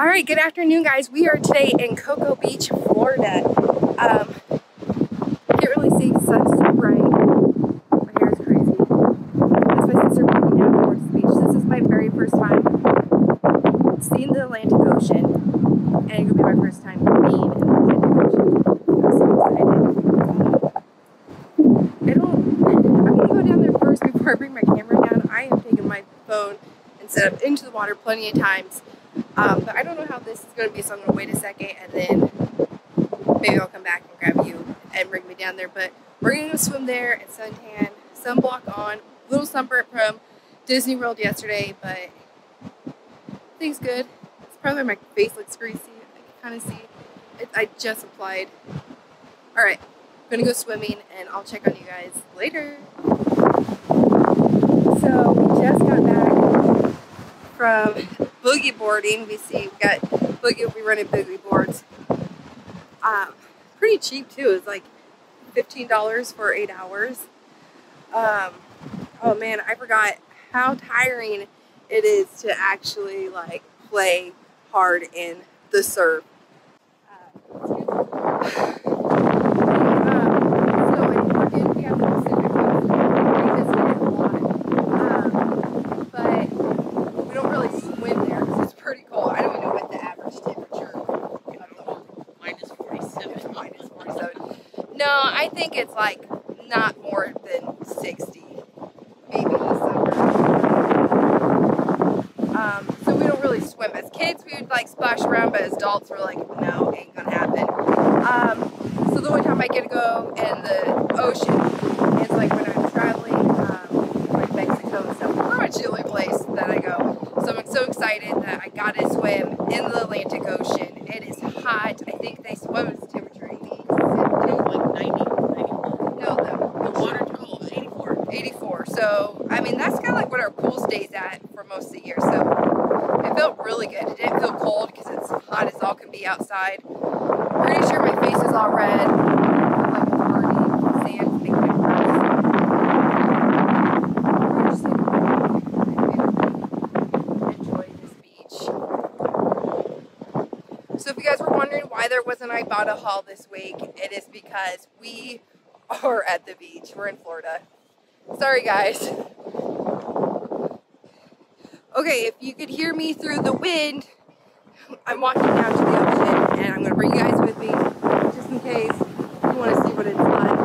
All right, good afternoon, guys. We are today in Cocoa Beach, Florida. Um, can't really see the sun's so bright. My hair is crazy. That's my sister walking down towards the beach. This is my very first time seeing the Atlantic Ocean, and it will be my first time being in the Atlantic Ocean. I'm so excited. I don't. I'm gonna go down there first before I bring my camera down. I have taken my phone and set up into the water plenty of times. Um, but I don't know how this is going to be, so I'm going to wait a second and then maybe I'll come back and grab you and bring me down there. But we're going to swim there and suntan, sunblock on, little sunburn from Disney World yesterday, but things good. It's probably my face looks greasy. I can kind of see. It, I just applied. All right, I'm going to go swimming and I'll check on you guys later. So just got back from boogie boarding. We see we got boogie. We running boogie boards. Um, pretty cheap too. It's like fifteen dollars for eight hours. Um, oh man, I forgot how tiring it is to actually like play hard in the surf. Uh, No, I think it's like not more than 60, maybe. Um, so we don't really swim. As kids, we would like splash around, but as adults, we're like, no, ain't gonna happen. Um, so the only time I get to go in the ocean is like when I'm traveling, um, like Mexico and stuff. Pretty the only place that I go. So I'm so excited that I got to swim in the Atlantic Ocean. It is hot. I think they swim 84. So, I mean, that's kind of like what our pool stays at for most of the year. So, it felt really good. It didn't feel cold because it's hot as all can be outside. Pretty sure my face is all red. So if you guys were wondering why there wasn't Ibotta haul this week, it is because we are at the beach. We're in Florida. Sorry, guys. Okay, if you could hear me through the wind, I'm walking down to the ocean and I'm to bring you guys with me just in case you want to see what it's like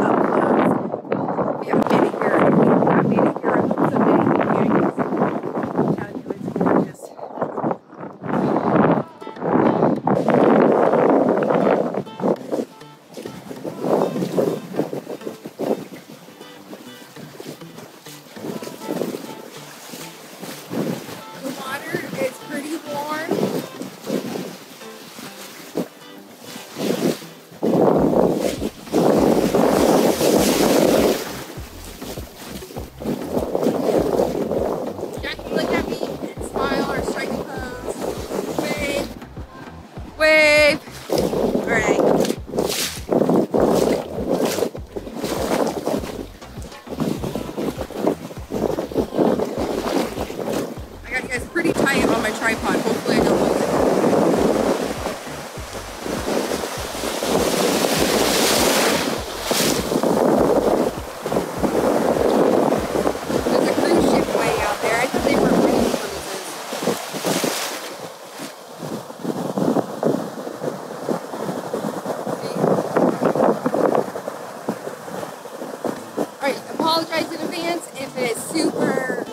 Alright, apologize in advance if it is super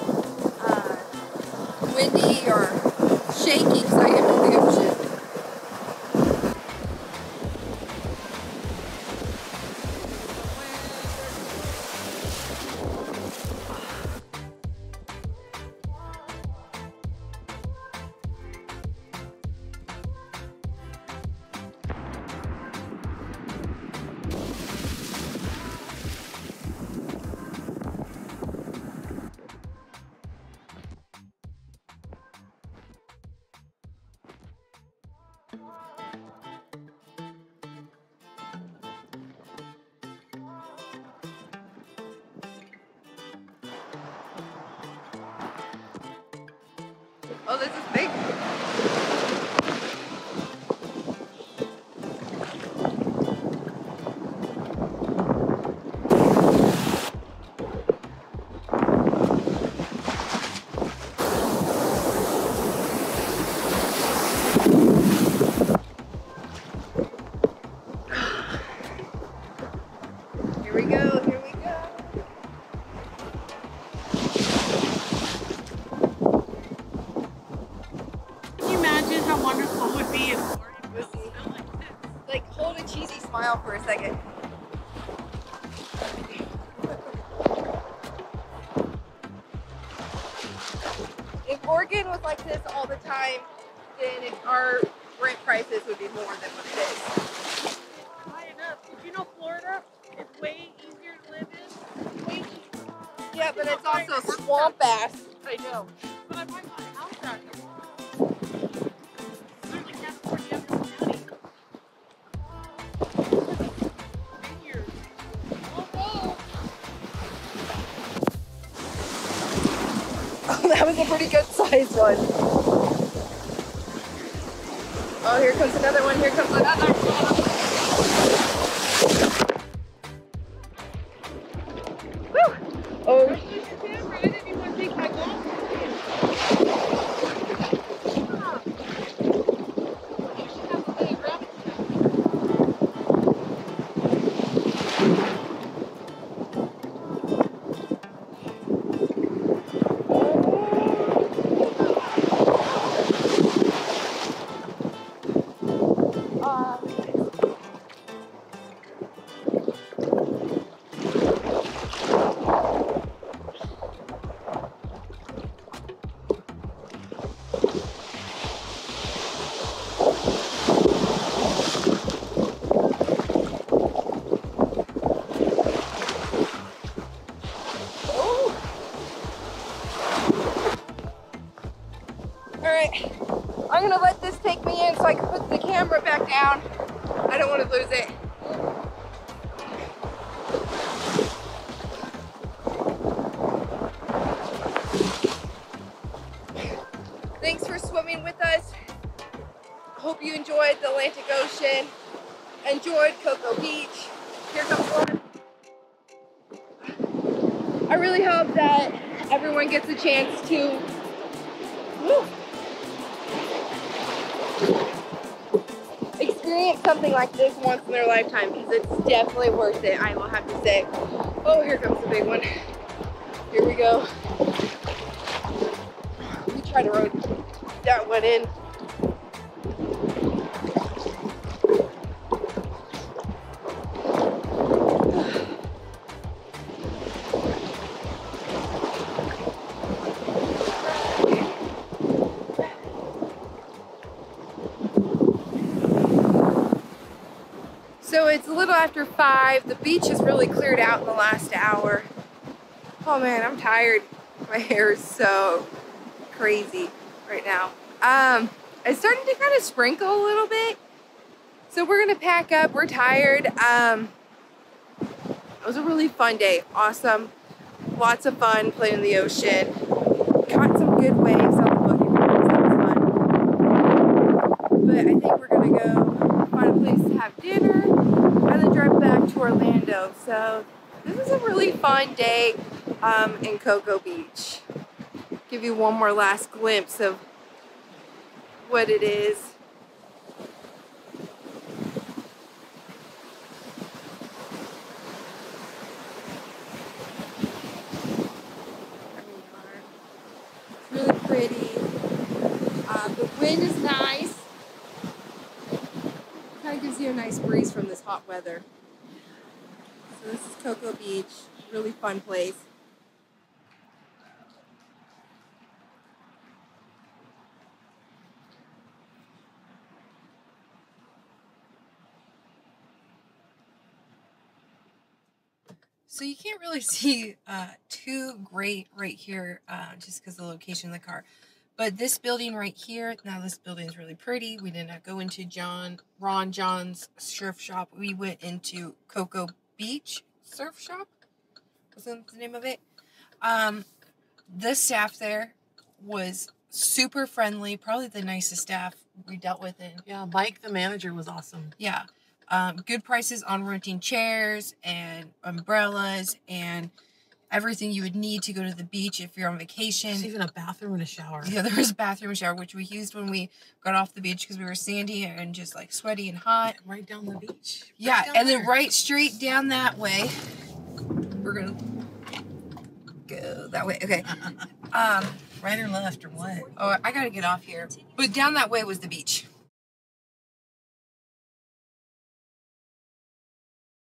uh, windy or shaky because I am in the ocean. Oh, this is big. how wonderful it would be if Oregon was still like this. Like, hold a cheesy smile for a second. If Oregon was like this all the time, then our rent prices would be more than what it is. Did you know Florida is way easier to live in? Way easier. Yeah, but it's also swamp ass. I know. that was a pretty good sized one. Oh, here comes another one. Here comes another right, I'm gonna let this take me in so I can put the camera back down. I don't want to lose it. Thanks for swimming with us. Hope you enjoyed the Atlantic Ocean. Enjoyed Cocoa Beach. Here comes one. I really hope that everyone gets a chance to experience something like this once in their lifetime because it's definitely worth it, I will have to say. Oh, here comes the big one. Here we go. We try to road that one in. It's a little after five. The beach has really cleared out in the last hour. Oh man, I'm tired. My hair is so crazy right now. Um, it's starting to kind of sprinkle a little bit. So we're gonna pack up. We're tired. Um, it was a really fun day. Awesome. Lots of fun playing in the ocean. Caught some good waves on the boards. That was fun. But I think we're gonna go find a place to have dinner and then drive back to Orlando. So this was a really fun day um, in Cocoa Beach. Give you one more last glimpse of what it is. Really pretty. Uh, the wind is nice. A nice breeze from this hot weather. So this is Cocoa Beach. Really fun place. So you can't really see uh, too great right here, uh, just because the location of the car. But this building right here, now this building is really pretty. We did not go into John Ron Jon's surf shop. We went into Cocoa Beach Surf Shop. Wasn't the name of it? Um, the staff there was super friendly, probably the nicest staff we dealt with in Yeah, Mike, the manager, was awesome. yeah. Um, good prices on renting chairs and umbrellas and everything you would need to go to the beach if you're on vacation. There's even a bathroom and a shower. Yeah, there was a bathroom and shower, which we used when we got off the beach because we were sandy and just like sweaty and hot. Right down the beach. Right Yeah, and then right straight down that way. We're gonna go that way. Okay. Um, right or left or what? oh, I gotta get off here. But down that way was the beach.